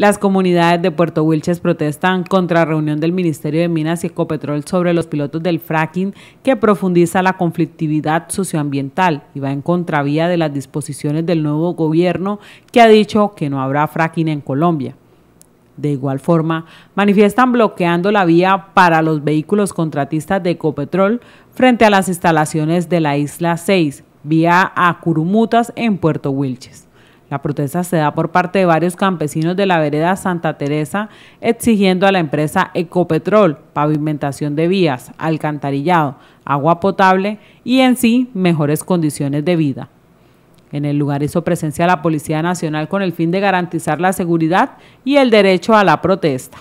Las comunidades de Puerto Wilches protestan contra reunión del Ministerio de Minas y Ecopetrol sobre los pilotos del fracking que profundiza la conflictividad socioambiental y va en contravía de las disposiciones del nuevo gobierno que ha dicho que no habrá fracking en Colombia. De igual forma, manifiestan bloqueando la vía para los vehículos contratistas de Ecopetrol frente a las instalaciones de la Isla 6, vía a Curumutas en Puerto Wilches. La protesta se da por parte de varios campesinos de la vereda Santa Teresa exigiendo a la empresa Ecopetrol pavimentación de vías, alcantarillado, agua potable y en sí mejores condiciones de vida. En el lugar hizo presencia la Policía Nacional con el fin de garantizar la seguridad y el derecho a la protesta.